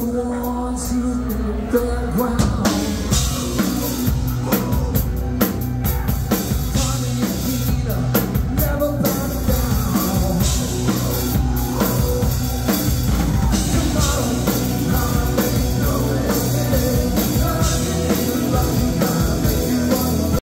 the ones who